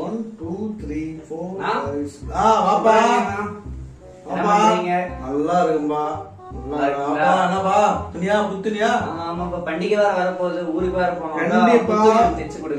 One two three four ஆ? வாப்பா. வாப்பா? நல்லா இருக்கும்பா. என்னப்பா துணியா புத்துனியா ஆமா ஆமா இப்ப பண்டிகை வேற வரப்போகுது. ஊருக்கு வேற போனோம் கண்டிப்பா. ஒரு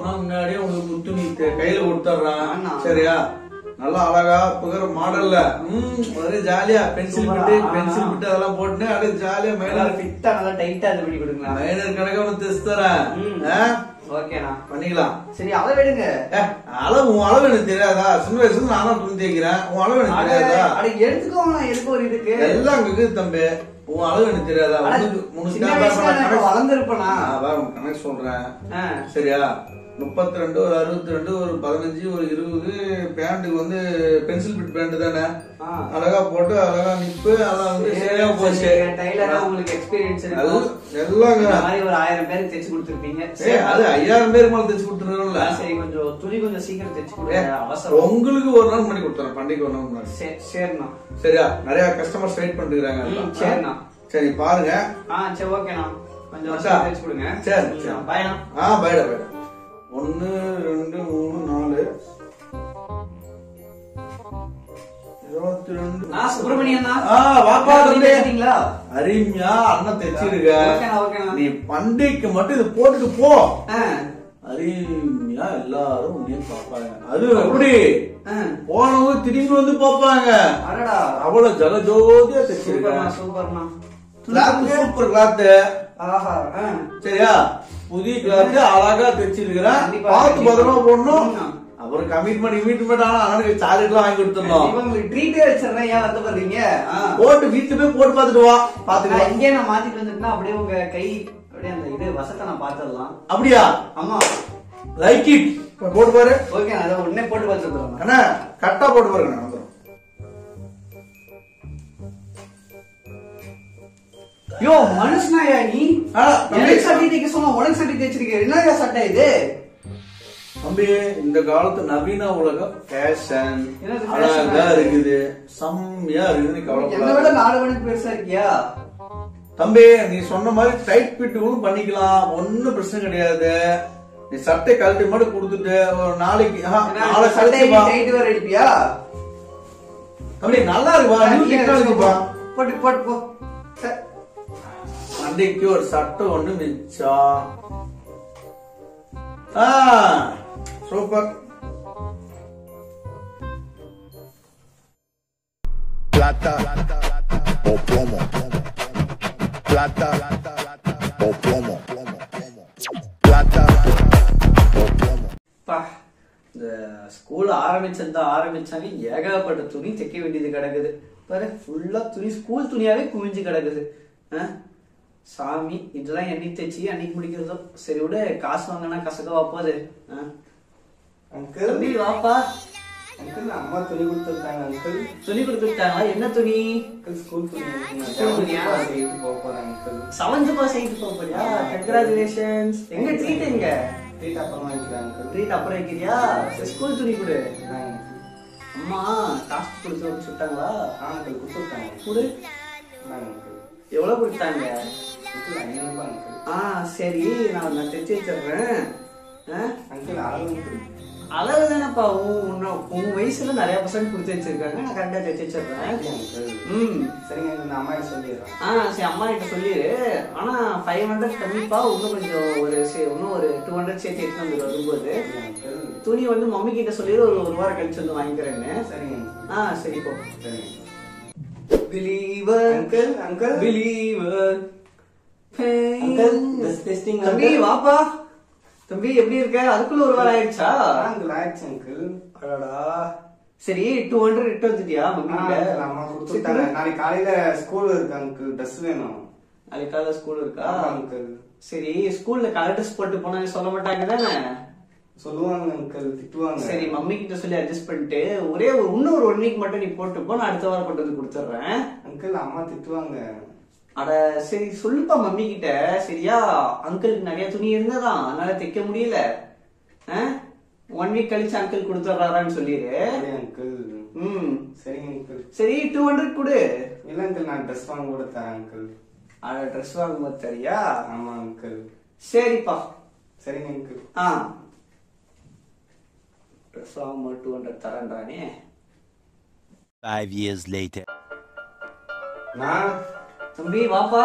நாள் முன்னாடியே உங்களுக்கு புத்துணி கையில கொடுத்துட்றான். சரியா? நல்லா அழகா புகர மாடல்ல. ஒரே ஜாலியா பென்சில். பிட்டு. பென்சில் பிட்டு அதெல்லாம் போட்டு அப்படியே ஜாலியா மைனர் ஃபிட்டா நல்லா டைட்டா இது பண்ணி கொடுங்களா? மைனர் கணக்கா ஒன்று தரேன்? ஓகேண்ணா பண்ணிக்கலாம். சரி அளவு எடுங்க. அளவு உன் அளவு எனக்கு தெரியாதா? சின்ன வயசுல நானும் துணி தேய்க்கிறேன். உன் அளவு எனக்கு தெரியாதா? அட எதுக்கு ஒரு இதுக்கு. எல்லாம் அங்க இருக்குது தம்பி. உன் அளவு எனக்கு தெரியாதா? உனக்கு வளர்ந்திருப்பேனா? உனக்கு கணக்கு சொல்றேன் சரியா? முப்பத்தி ரெண்டு ஒரு அறுபத்தி ரெண்டு ஒரு பதினஞ்சு ஒரு இருபது பேண்ட்டுக்கு வந்து பென்சில் பிட் பேண்ட் தானே. அழகா போட்டு அழகா நிப்பு அதெல்லாம் வந்து சரியா போச்சு. டைலரா உங்களுக்கு எக்ஸ்பீரியன்ஸ் எல்லாம் ஒரு ஆயிரம் பேருக்கு தைச்சு கொடுத்துருப்பீங்க. அது ஐயாயிரம் பேருக்கு மேல தைச்சு கொடுத்துருக்கோம்ல சரி கொஞ்சம் துணி கொஞ்சம் சீக்கிரம் தைச்சு கொடுங்க. அவசரம். உங்களுக்கு ஒரு நாள் பண்ணி கொடுத்துறேன். பண்டிகை ஒரு நாள் முன்னாடி. சரி, சரிண்ணா. சரியா? நிறைய கஸ்டமர்ஸ் வெயிட் பண்ணிருக்காங்க சரிண்ணா. சரி பாருங்க. ஆ சரி ஓகேண்ணா. கொஞ்சம். சீக்கிரம் தைச்சு கொடுங்க. சரி, பாய்ண்ணா ஆ பைடா பைடா ஒன்னு ரெண்டு மூணு நாலு. இருபத்தி ரெண்டு சுப்பிரமணியண்ணா? அருமையா அண்ணன் தைச்சிருக்க. நீ பண்டிகைக்கு மட்டும் இது போட்டுட்டு போ. அருமையா எல்லாரும் உன்னைய பாப்பாங்க அது எப்படி. போனவங்க திரும்பி வந்து பாப்பாங்க அவ்வளவு ஜலஜோதியா தைச்சிருக்க. Super cloth. சரியா? புதிய கிளாத் அழகா தைச்சிருக்கிறேன். பார்த்து. பத்திரமா போடணும். அப்புறம் கமிட்மெண்ட் கமிட்மெண்ட் ஆனா அவனுக்கு சாக்லேட் வாங்கி கண்டிப்பா உங்களுக்கு ட்ரீட்டே வச்சிடுறேன் ஏன் வந்து பண்றீங்க ஆ. போட்டு வீட்டுல போய் போட்டு பார்த்துட்டு வா. பாத்துக்கலாம் இங்கே நான் மாத்திட்டு வந்துட்டுனா அப்படியே உங்க கை அப்படியே அந்த இது வசத்தை நான் பாத்துடலாம் அப்படியா? ஆமா. லைக் இட் போட்டு பாரு. ஓகே நான் அதை உடனே போட்டு பார்த்துருக்கேன் அண்ணா கரெக்டா போட்டு பாருங்க. யோ மனுஷனாயா நீ. எனக்கு சட்டை தைக்க சொன்னா உனக்கு சட்டை தைச்சிருக்க என்னயா சட்டை இது? தம்பி இந்த காலத்து நவீன உலகம் ஃபேஷன் அழகா? இருக்குது செம்மையா இருக்குது நீ என்னை விட நாலு மணிக்கு பெருசா இருக்கியா? தம்பி நீ சொன்ன மாதிரி டைட் ஃபிட்டுகளும் பண்ணிக்கலாம். ஒண்ணும் பிரச்சனை கிடையாது. நீ சட்டை கழட்டி மட்டும் கொடுத்துட்டு ஒரு நாளைக்கு நாளை சட்டை. டைட் வேற அடிப்பியா தம்பி நல்லா இருக்குப்பா நியூ டெக்னாலஜிப்பா போட்டு போட்டு போ. மண்டைக்கு ஒரு சட்டை ஒண்ணு மிச்சம் ஆ super plata o plomo. Plata o plomo. Plata o plomo. பா இந்த ஸ்கூல் ஆரம்பிச்சதா ஆரம்பிச்சாங்க ஏகப்பட்ட துணி தைக்க வேண்டியது கிடக்குது பாரு ஃபுல்லா துணி ஸ்கூல் துணியாவே குவிஞ்சு கிடக்குது ஆ? சாமி இதெல்லாம் என்னைக்கு தைச்சி அன்னைக்கு முடிக்கிறதோ? சரி விடு காசு வாங்கினா கசக்கவா போகுது? ஆ? அங்கிள் வாப்பா. அங்கிள் அம்மா துணி கொடுத்துருக்காங்க அங்கிள் துணி கொடுத்துட்டாங்களா? என்ன துணி? ஸ்கூல் துணி? செய்து போக போறேன் அங்கிள் பாஸ் ஆயிட்டு போக போறியா? கங்க்ராச்சுலேஷன்ஸ் எங்க ட்ரீட் எங்க? ட்ரீட் அப்புறமா வைக்கிறேன் அங்கிள் ட்ரீட் அப்புறம் வைக்கிறியா? ஸ்கூல் துணி கொடு. அம்மா காசு கொடுத்து சுட்டாங்களா? ஆ அங்கிள் கொடுத்துருக்காங்க. கொடு. அங்கிள் எவ்வளவு கொடுத்தாங்க? ஆ சரி நான் நான் தைச்சு வச்சிடுறேன்? அங்கிள் அளவு அளவு தானேப்பா உன் உன் வயசுல நிறைய பசங்க கொடுத்து வச்சிருக்காங்க. நான் கரெக்டா தைச்சு வச்சிடுறேன். ம். சரிங்க நான் அம்மா சொல்லிடுறேன். ஆ சரி அம்மா கிட்ட சொல்லிடு. ஆனா ஃபைவ் ஹண்ட்ரட் கம்மிப்பா. இன்னும் கொஞ்சம் ஒரு சே- இன்னும் ஒரு டூ ஹண்ட்ரட் சேர்த்து எடுத்து வந்து வரும்போது. துணி வந்து மம்மி கிட்ட சொல்லிடு ஒரு ஒரு வாரம் கழிச்சு வந்து வாங்கிக்கிறேன்னு. சரிங்க. ஆ சரி போ. சரிங்க believer uncle uncle believer uncle this testing தம்பி. வாப்பா. தம்பி எப்படி இருக்க? அதுக்குள்ள ஒரு வாரம் ஆயிடுச்சா? அங்கிள் ஆயிடுச்சு அங்கிள் அடடா. சரி டூ ஹண்ட்ரட் இட்டு வந்துட்டியா அம்மா கொடுத்துட்டாங்க நாளைக்கு காலையில ஸ்கூல் இருக்கு அங்கிள் ட்ரெஸ் வேணும். நாளைக்கு காலைல ஸ்கூல் இருக்கா? ஆமா அங்கிள் சரி ஸ்கூல்ல கலர் ட்ரெஸ் போட்டு போனா சொல்ல மாட்டாங்க தானே? சொல்லுவாங்க அங்கிள் திட்டுவாங்க சரி மம்மி கிட்ட சொல்லி அட்ஜஸ்ட் பண்ணிட்டு ஒரே ஒரு இன்னும் ஒரு ஒன் வீக் மட்டும் நீ போட்டு போ நான் அடுத்த வாரம் கொண்டு வந்து கொடுத்துட்றேன். அங்கிள் அம்மா திட்டுவாங்க. அட சரி சொல்லுப்பா மம்மி கிட்ட சரியா அங்கிளுக்கு நிறைய துணி இருந்ததான் அதனால தைக்க முடியல. ஒன் வீக் கழிச்சு அங்கிள் கொடுத்துட்றாரான்னு சொல்லிடு அங்கிள் ம். சரிங்க அங்கிள் சரி டூ ஹண்ட்ரட் கொடு. இல்ல அங்கிள் நான் ட்ரெஸ் வாங்க கூட தரேன் அங்கிள் அட ட்ரெஸ் வாங்கும்போது தெரியா? ஆமா அங்கிள் சரிப்பா. சரிங்க அங்கிள் ஆ. வாங்க டூ ஹண்ட்ரட் தரேன்றானே Five years later. நான் தம்பி வாப்பா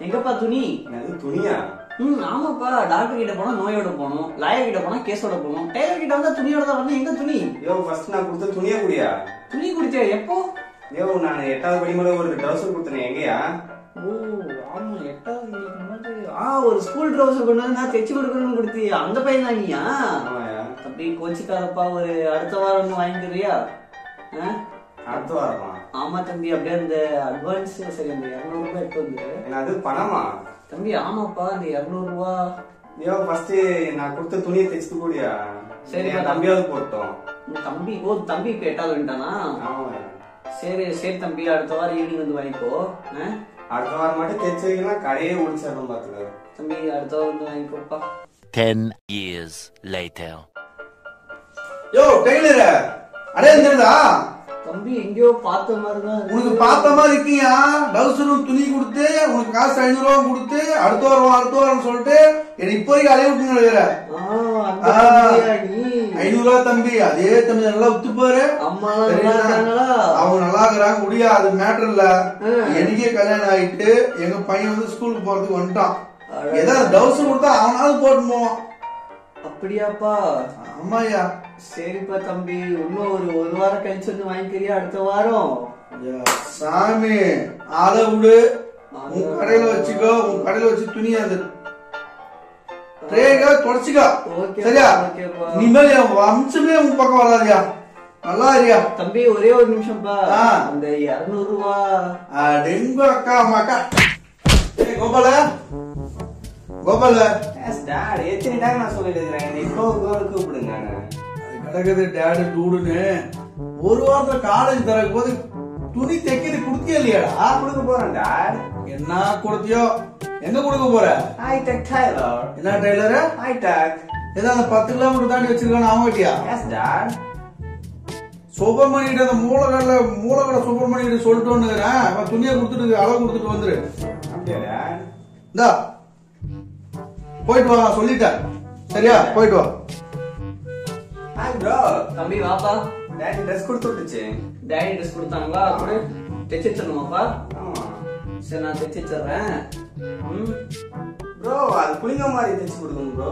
எங்கப்பா துணி? அது துணியா? ம் ஆமாப்பா டாக்டர் கிட்ட போனா நோயோட போகணும் லாயர் கிட்ட போனா கேஸோட போகணும் டெய்லர் கிட்ட வந்தா துணியோட தான் வரணும் எங்க துணி? யோ ஃபர்ஸ்ட் நான் கொடுத்த துணியா குடியா? துணி குடிச்சா எப்போ? யோ நான் எட்டாவது படிமுறை ஒரு ட்ரௌசர் கொடுத்தேன் எங்கயா? ஓ ஆமா எட்டாவது ஆ ஒரு ஸ்கூல் ட்ரௌசர் கொண்டு வந்து நான் தைச்சு கொடுக்கணும்னு கொடுத்தி அந்த பையன் தான் நீயா ஆமாயா தம்பி கோச்சிக்காரப்பா ஒரு அடுத்த வாரம் ஒன்று வாங்கிக்கிறியா? ஆ? அடுத்த வாரமா? ஆமா தம்பி அப்படியே அந்த அட்வான்ஸ் சரி அந்த இரநூறு ரூபாய் எடுத்து வந்து என்ன அது பணமா? தம்பி ஆமாப்பா அந்த இரநூறு ரூபா. யோ ஃபர்ஸ்ட் நான் கொடுத்த துணியை தைச்சு கூடியா சரி, தம்பியாவது போட்டோம். உன் தம்பி ஓ தம்பி இப்ப எட்டாவது வந்துட்டானா? சரி சரி தம்பி அடுத்த வாரம் ஈவினிங் வந்து வாங்கிக்கோ. ஆ? அடுத்த வாரம் மட்டும் தைச்சு வைக்கலாம் கடையே ஒழிச்சிடணும் பாத்துக்க. தம்பி அடுத்த வாரம் வந்து வாங்கிக்கோப்பா. Ten years later. யோ டெய்லர் அடே இருந்துடா தம்பி எங்கேயோ பார்த்த மாதிரி தான். உனக்கு பார்த்த மாதிரி இருக்கியா? டவுசரும் துணி கொடுத்து உனக்கு காசு ஐநூறு ரூபா கொடுத்து அடுத்த வாரம் அடுத்த வாரம் சொல்லிட்டு என்னை இப்போ வரைக்கும் அலைய விட்டு நினைக்கிற ஆ, அந்த தம்பியா நீ? ஐநூறு ரூபா தம்பி அதே தம்பி நல்லா உத்து பாரு அம்மா அவங்க நல்லா இருக்கிறாங்க முடியா? அது மேட்டர் இல்ல. எனக்கே கல்யாணம் ஆயிட்டு எங்க பையன் வந்து ஸ்கூலுக்கு போறதுக்கு வந்துட்டான். ஏதாவது டவுசர் கொடுத்தா அவனாவது போட்டு போவான். அப்படியாப்பா? ஆமாய்யா. சரிப்பா தம்பி. இன்னும் ஒரு ஒரு வாரம் கழிச்சு வந்து வாங்கிக்கிறியா? அடுத்த வாரம். சாமி அத விடு. உன் கடையில வச்சுக்கோ. உன் கடையில வச்சு துணி அந்த ட்ரேக தொடச்சுக்கோ. சரியா. இனிமேல் என் வம்சமே உன் பக்கம் வராதியா நல்லா இருக்கியா? தம்பி ஒரே ஒரு நிமிஷம்ப்பா. அந்த இருநூறு ரூபா டெங்கு அக்கா. அம்மாக்கா கோபால. கோபால. டாட் எத்தனை டைம் நான் சொல்லிட்டு இருக்கிறேன். என்னை இப்போ ஒரு கூப்பிடுங்க. அது கிடக்குது டேடு டூடுன்னு ஒரு வாரத்துல காலேஜ் தரக்கு போது துணி தைக்கிறது கொடுத்தியா இல்லையாடா? கொடுக்க போறேன் டாட் என்ன கொடுத்தியோ? எங்க கொடுக்க போற? ஹை டெக் என்ன டெய்லரு ஹை டெக் ஏதோ அந்த பத்து கிலோமீட்டர் தாண்டி வச்சிருக்கானு அவன் கிட்டியா? எஸ் டாட் சுப்பிரமணியிட்ட அந்த மூலக்கடல மூலக்கடை சுப்பிரமணியிட்ட சொல்லிட்டு வந்துக்கிறேன் அவன் துணியை கொடுத்துட்டு அளவு கொடுத்துட்டு வந்துரு. அப்படியா இந்தா. போயிட்டு வா சொல்லிட்டேன். சரியா? போயிட்டு வா. ஹாய் ப்ரோ தம்பி வாப்பா. டாடி ட்ரெஸ் கொடுத்து விட்டுச்சு டேடி ட்ரெஸ் கொடுத்தாங்களா? கொடு தைச்சு வச்சிடணுமாப்பா. ஆமா. சரி நான் தைச்சு வச்சிடுறேன். ப்ரோ அது புளிங்க மாதிரி தைச்சு கொடுங்க ப்ரோ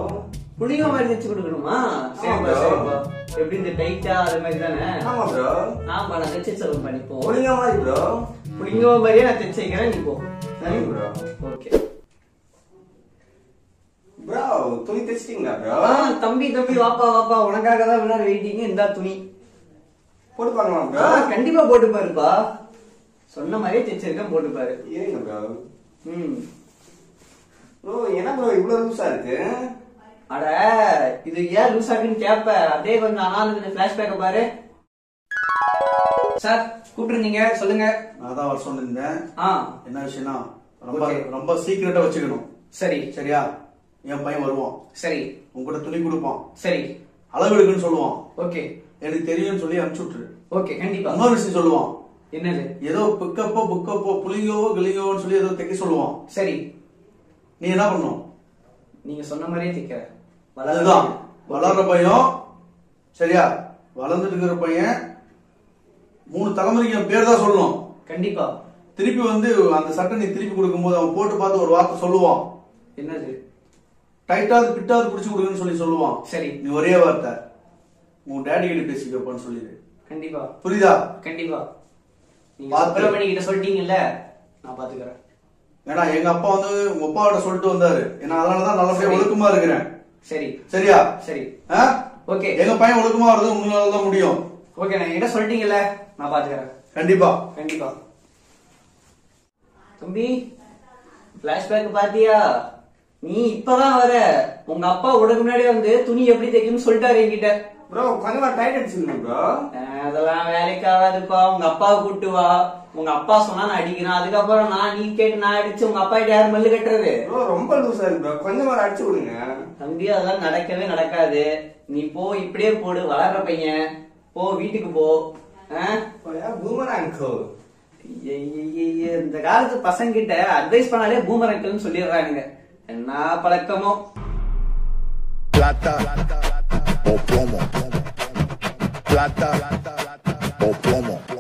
புளிங்க மாதிரி தைச்சு கொடுக்கணுமா? சரிப்பா bro. சரிப்பா எப்படி இந்த டைட்டா அது மாதிரி தானே? ஆமா ப்ரோ ஆமா நான் தைச்சு வச்சிருவேன் பண்ணிப்போ புளிங்க மாதிரி ப்ரோ புளிங்க மாதிரியே நான் தைச்சு வைக்கிறேன் நீ போ. சரி ப்ரோ ஓகே ப்ரோ துணி தைச்சிட்டீங்களா ப்ரோ தம்பி தம்பி வாப்பா வாப்பா உனக்காக தான் விளையாட வெயிட்டிங் இந்தா துணி. போட்டு பார்க்கலாம் ப்ரோ கண்டிப்பா போட்டு பாருப்பா. சொன்ன மாதிரியே தைச்சிருக்கேன் போட்டு பாரு. இருங்க ப்ரோ ம். ப்ரோ என்ன ப்ரோ இவ்வளவு லூசா இருக்கு? அட இது ஏன் லூஸ் ஆகுன்னு கேப்ப. அப்படியே கொஞ்சம் அனானது பிளாஷ்பேக்க பாரு. சார் கூப்பிட்டுருந்தீங்க சொல்லுங்க. நான் தான் வர சொன்னிருந்தேன். ஆ. என்ன விஷயம்னா ரொம்ப. ரொம்ப சீக்கிரட்டா வச்சுக்கணும். சரி. சரியா? என் பையன் வருவான். சரி. உங்ககிட்ட துணி கொடுப்பான். சரி. அளவு எடுக்குன்னு சொல்லுவான். ஓகே. எனக்கு தெரியும்னு சொல்லி அனுப்பிச்சு விட்டுரு. ஓகே கண்டிப்பா. இன்னொரு விஷயம் சொல்லுவான். என்னது? ஏதோ பிக்கப்போ புக்கப்போ புளிங்கோவோ கிளிங்கோன்னு சொல்லி ஏதோ தைக்க சொல்லுவான். சரி. நீ என்ன பண்ணும்? நீங்க சொன்ன மாதிரியே தைக்கிறேன் அதுதான் வளர்ற பையன் சரியா? வளர்ந்துட்டு இருக்கிற பையன் மூணு தலைமுறைக்கு என் பேர் தான் சொல்லணும். கண்டிப்பா. திருப்பி வந்து அந்த சட்டை நீ திருப்பி கொடுக்கும்போது அவன் போட்டு பார்த்து ஒரு வார்த்தை சொல்லுவான். என்னது? டைட்டாவது பிட்டாவது பிடிச்சு கொடுக்குன்னு சொல்லி சொல்லுவான். சரி. நீ ஒரே வார்த்தை. உன் டேடி கிட்ட பேசிக்கப்பான்னு சொல்லிடு. கண்டிப்பா. புரியுதா? கண்டிப்பா. நீங்க. சுப்பிரமணி கிட்ட சொல்லிட்டீங்கல்ல நான் பாத்துக்கிறேன் ஏன்னா எங்க அப்பா வந்து உங்க அப்பாவோட சொல்லிட்டு வந்தாரு. ஏன்னா அதனாலதான் நல்லபடியா. ஒழுக்கமா இருக்கிறேன். சரி. சரியா? சரி? ஓகே. எங்க பையன் ஒழுக்கமா வர்றது உங்களால தான் முடியும். ஓகே நான் கிட்ட சொல்லிட்டீங்கல்ல நான் பாத்துக்கிறேன் கண்டிப்பா. கண்டிப்பா. தம்பி பிளாஷ்பேக் பாத்தியா நீ இப்பதான் வர. உங்க அப்பா உனக்கு முன்னாடி வந்து துணி எப்படி தைக்கணும்னு சொல்லிட்டாரு என்கிட்ட. ப்ரோ கொஞ்சமா டைட் அடிச்சுங்க ப்ரோ. அதெல்லாம் வேலைக்கு ஆகாதுப்பா. உங்க அப்பாவை கூட்டு வா. உங்க அப்பா சொன்னா நான் அடிக்கிறேன். அதுக்கப்புறம் நான் நீ கேட்டு நான் அடிச்சு உங்க அப்பா கிட்ட யார் மல்லு கட்டுறது? ப்ரோ ரொம்ப லூசா இருக்கு ப்ரோ. கொஞ்சமா அடிச்சு விடுங்க. தம்பி அதெல்லாம் நடக்கவே நடக்காது. நீ போ இப்படியே போடு. வளர்ற பையன். போ வீட்டுக்கு போ? பூமர் அங்கிள் இந்த காலத்து பசங்க கிட்ட அட்வைஸ் பண்ணாலே பூமர் அங்கிள்னு சொல்லிடுறானுங்க. En nada para el como. Plata o plomo. Plata o plomo. plomo.